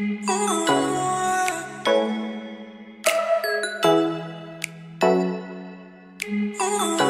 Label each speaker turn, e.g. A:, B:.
A: Ooh. Ooh.